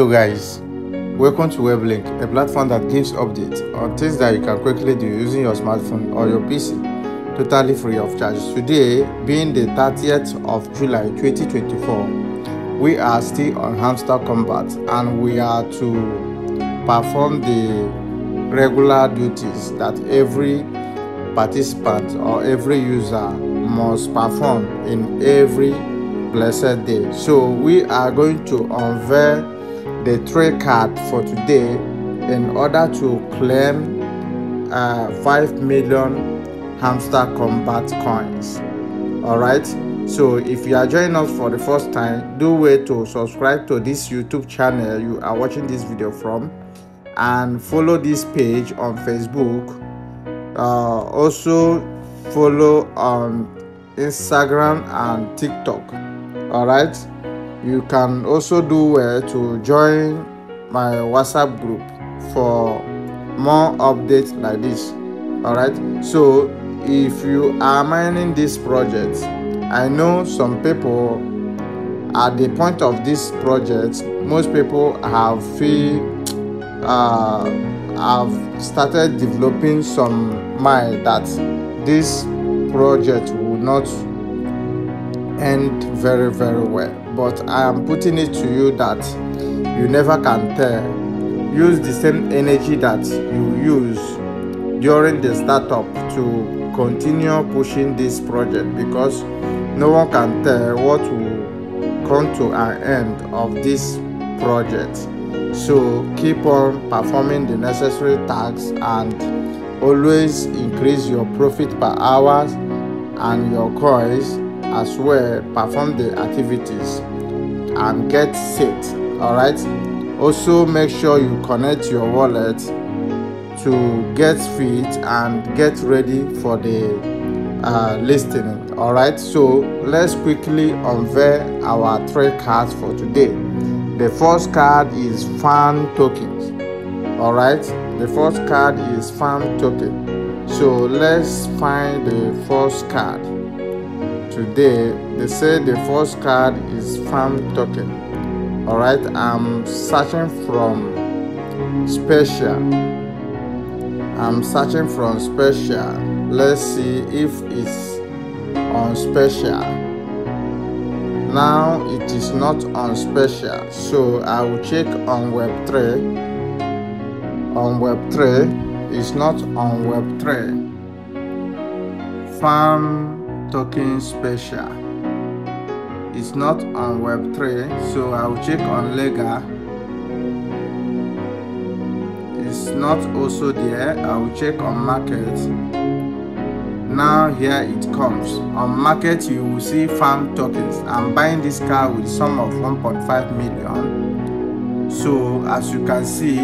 Hello guys, welcome to WebLink, a platform that gives updates on things that you can quickly do using your smartphone or your PC, totally free of charge. Today, being the 30th of July 2024, we are still on Hamster Combat and we are to perform the regular duties that every participant or every user must perform in every blessed day. So we are going to unveil the trade card for today in order to claim uh, 5 million Hamster Kombat coins. All right? So if you are joining us for the first time do wait to subscribe to this youtube channel you are watching this video from and follow this page on facebook. Uh, also follow on instagram and tiktok. All right you can also do well to join my whatsapp group for more updates like this. All right so if you are mining this project i know some people at the point of this project most people have feel uh, have started developing some mind that this project will not end very very well but i am putting it to you that you never can tell. Use the same energy that you use during the startup to continue pushing this project because no one can tell what will come to an end of this project. So keep on performing the necessary tasks and always increase your profit per hour and your coins as well perform the activities and get set all right also make sure you connect your wallet to get fit and get ready for the uh, listening all right so let's quickly unveil our trade cards for today. The first card is fan tokens all right the first card is fan token. So let's find the first card today they say the first card is farm token. All right i'm searching from special i'm searching from special let's see if it's on special now it is not on special so i will check on web3 on web3 it's not on web3 farm token special. It's not on web3 so i'll check on lega. It's not also there i'll check on market. Now here it comes. On market you will see farm tokens. I'm buying this car with sum of 1.5 million. So as you can see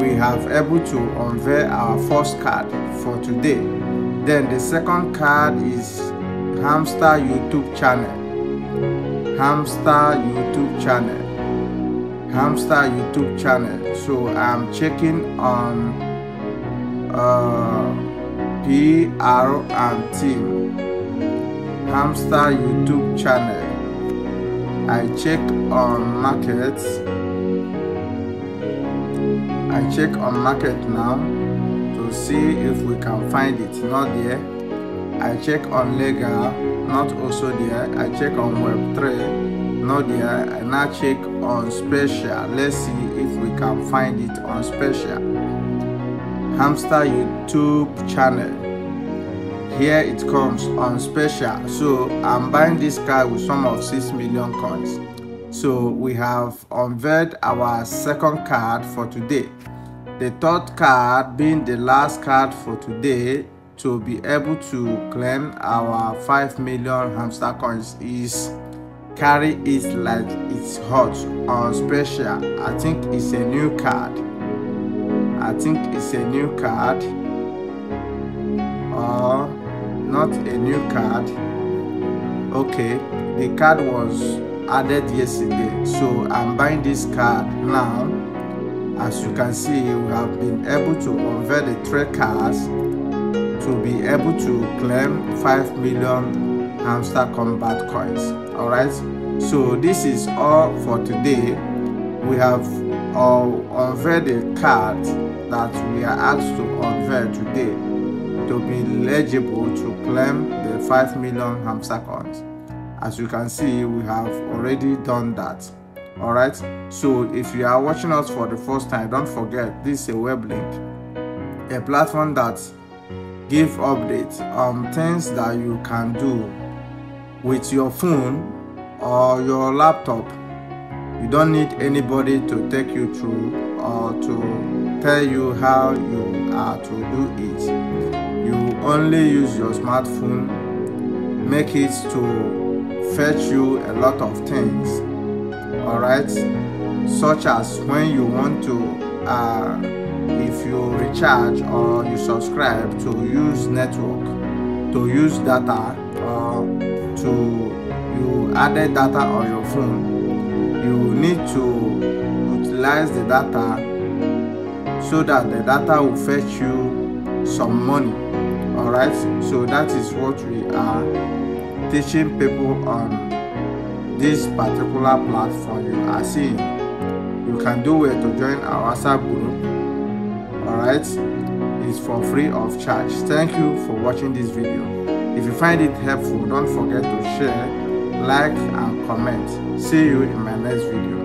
we have able to unveil our first card for today then the second card is hamster youtube channel. Hamster youtube channel. Hamster youtube channel. So i'm checking on uh, pr and team. Hamster youtube channel. I check on markets. i check on market now see if we can find it. Not there. I check on legal not also there. I check on web3 not there. I now check on special. Let's see if we can find it on special. Hamster youtube channel. Here it comes on special. So i'm buying this car with some of 6 million coins. So we have unveiled our second card for today the third card being the last card for today to be able to claim our 5 million hamster coins is carry it like it's hot or special. I think it's a new card. I think it's a new card. Or not a new card. Okay the card was added yesterday so i'm buying this card now as you can see we have been able to unveil the trade cards to be able to claim 5 million hamster combat coins. All right? So this is all for today. We have uh, unveiled a card that we are asked to unveil today to be eligible to claim the 5 million hamster coins. As you can see we have already done that all right so if you are watching us for the first time don't forget this is a WebLink. A platform that give updates on things that you can do with your phone or your laptop. You don't need anybody to take you through or to tell you how you are to do it. You only use your smartphone make it to fetch you a lot of things all right such as when you want to uh, if you recharge or you subscribe to use network to use data or to you added data on your phone you need to utilize the data so that the data will fetch you some money all right so that is what we are teaching people on this particular platform you are seeing you can do it to join our whatsapp group. All right? It's for free of charge. Thank you for watching this video. If you find it helpful don't forget to share like and comment. See you in my next video